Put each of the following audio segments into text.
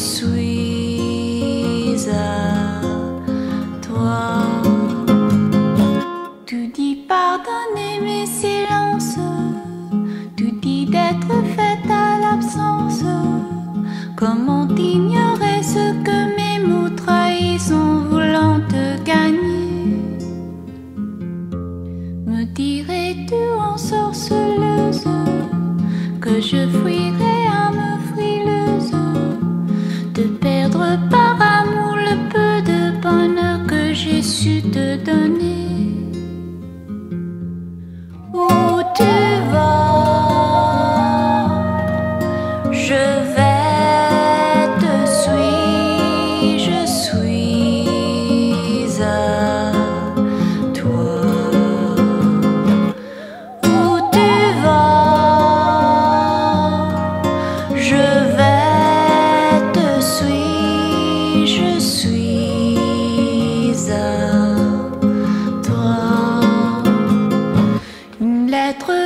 suis à toi. Tu dis pardonner mes silences, tu dis d'être faite à l'absence. Comment t'ignorer ce que mes mots trahissent en voulant te gagner? Me dirais-tu en sorceleuse que je fuirais? Su te donner?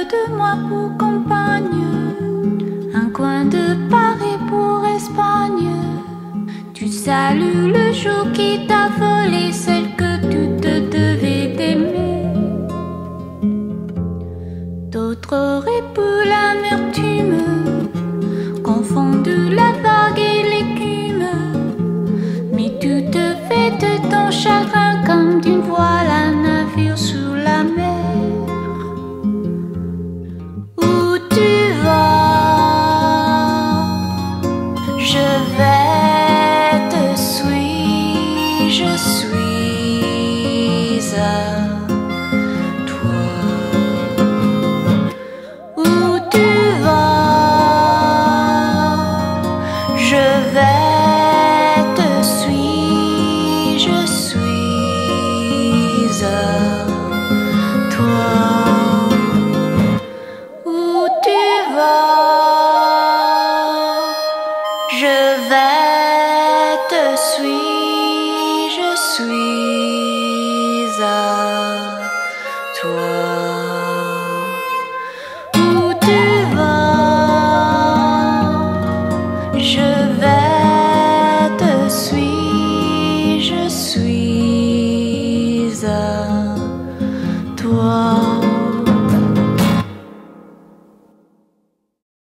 De moi pour compagne, un coin de Paris pour Espagne. Tu salues le jour qui t'a volé celle que tu te devais je vais je vais te suivre, je suis